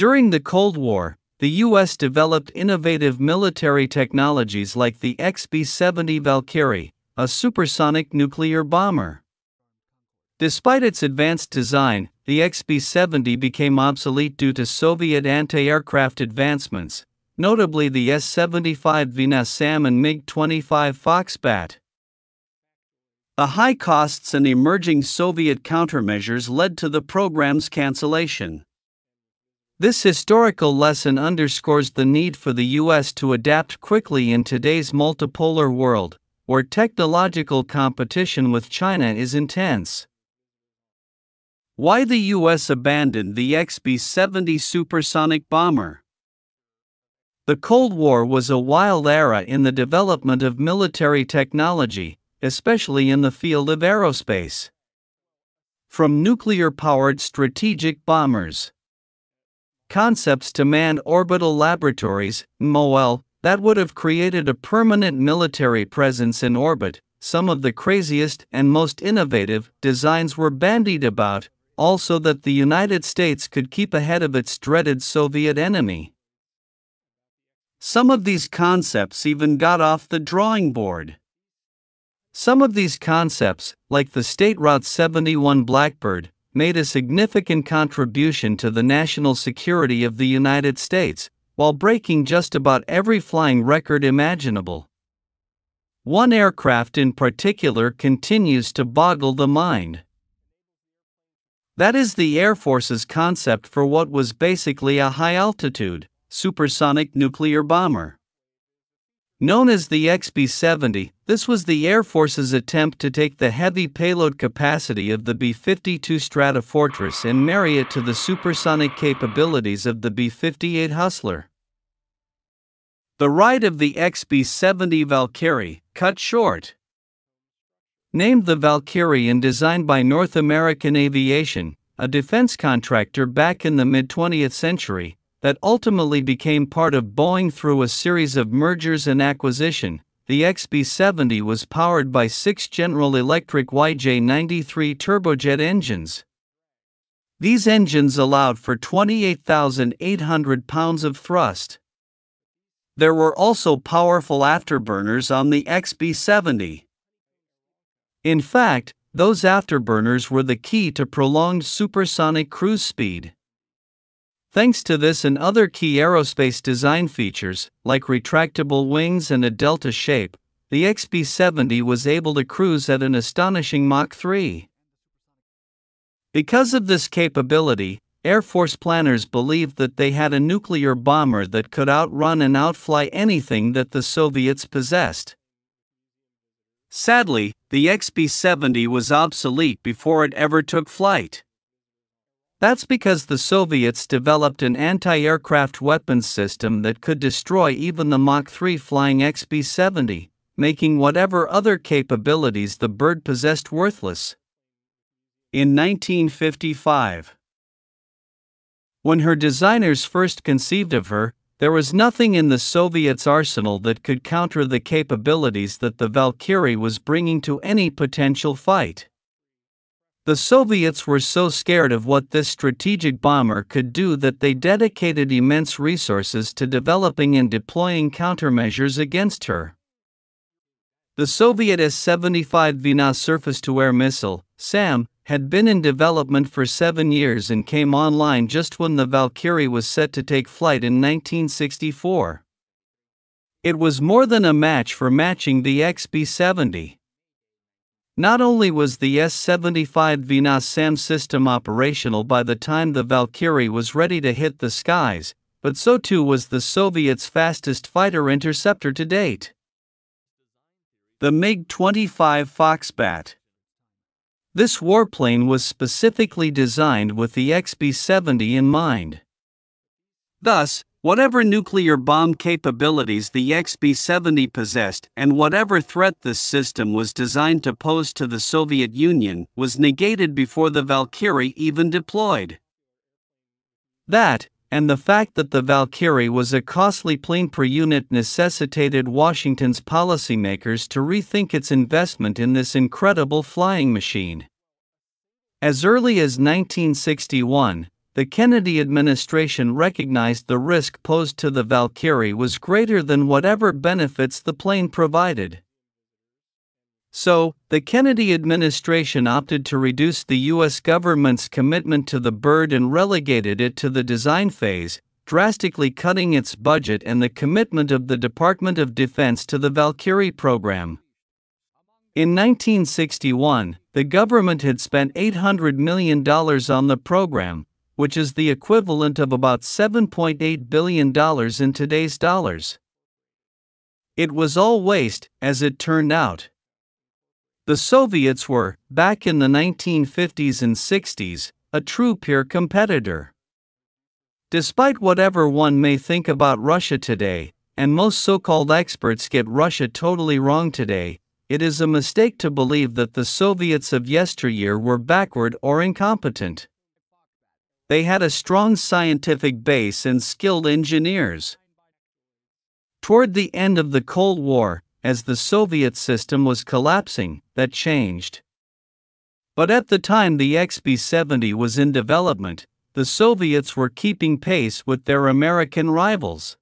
During the Cold War, the U.S. developed innovative military technologies like the XB 70 Valkyrie, a supersonic nuclear bomber. Despite its advanced design, the XB 70 became obsolete due to Soviet anti aircraft advancements, notably the S 75 Dvina SAM and MiG 25 Foxbat. The high costs and emerging Soviet countermeasures led to the program's cancellation. This historical lesson underscores the need for the U.S. to adapt quickly in today's multipolar world, where technological competition with China is intense. Why the U.S. abandoned the XB 70 supersonic bomber? The Cold War was a wild era in the development of military technology, especially in the field of aerospace. From nuclear powered strategic bombers concepts to manned orbital laboratories, MOL, that would have created a permanent military presence in orbit. Some of the craziest and most innovative designs were bandied about, also that the United States could keep ahead of its dreaded Soviet enemy. Some of these concepts even got off the drawing board. Some of these concepts, like the SR 71 Blackbird, made a significant contribution to the national security of the United States, while breaking just about every flying record imaginable. One aircraft in particular continues to boggle the mind. That is the Air Force's concept for what was basically a high altitude, supersonic nuclear bomber. Known as the XB 70, this was the Air Force's attempt to take the heavy payload capacity of the B 52 Stratofortress and marry it to the supersonic capabilities of the B 58 Hustler. The ride of the XB 70 Valkyrie, cut short. Named the Valkyrie and designed by North American Aviation, a defense contractor back in the mid 20th century, that ultimately became part of Boeing through a series of mergers and acquisition. The XB 70 was powered by six General Electric YJ 93 turbojet engines. These engines allowed for 28,800 pounds of thrust. There were also powerful afterburners on the XB 70. In fact, those afterburners were the key to prolonged supersonic cruise speed. Thanks to this and other key aerospace design features, like retractable wings and a delta shape, the XB 70 was able to cruise at an astonishing Mach 3. Because of this capability, Air Force planners believed that they had a nuclear bomber that could outrun and outfly anything that the Soviets possessed. Sadly, the XB 70 was obsolete before it ever took flight. That's because the Soviets developed an anti aircraft weapons system that could destroy even the Mach 3 flying XB 70, making whatever other capabilities the bird possessed worthless. In 1955, when her designers first conceived of her, there was nothing in the Soviets' arsenal that could counter the capabilities that the Valkyrie was bringing to any potential fight. The Soviets were so scared of what this strategic bomber could do that they dedicated immense resources to developing and deploying countermeasures against her. The Soviet S 75 Dvina surface to air missile, SAM, had been in development for seven years and came online just when the Valkyrie was set to take flight in 1964. It was more than a match for matching the XB 70. Not only was the S 75 Dvina SAM system operational by the time the Valkyrie was ready to hit the skies, but so too was the Soviets' fastest fighter interceptor to date. The MiG 25 Foxbat. This warplane was specifically designed with the XB 70 in mind. Thus, Whatever nuclear bomb capabilities the XB 70 possessed and whatever threat this system was designed to pose to the Soviet Union was negated before the Valkyrie even deployed. That, and the fact that the Valkyrie was a costly plane per unit necessitated Washington's policymakers to rethink its investment in this incredible flying machine. As early as 1961, the Kennedy administration recognized the risk posed to the Valkyrie was greater than whatever benefits the plane provided. So, the Kennedy administration opted to reduce the U.S. government's commitment to the bird and relegated it to the design phase, drastically cutting its budget and the commitment of the Department of Defense to the Valkyrie program. In 1961, the government had spent $800 million on the program, which is the equivalent of about $7.8 billion in today's dollars. It was all waste, as it turned out. The Soviets were, back in the 1950s and 60s, a true peer competitor. Despite whatever one may think about Russia today, and most so called experts get Russia totally wrong today, it is a mistake to believe that the Soviets of yesteryear were backward or incompetent. They had a strong scientific base and skilled engineers. Toward the end of the Cold War, as the Soviet system was collapsing, that changed. But at the time the XB 70 was in development, the Soviets were keeping pace with their American rivals.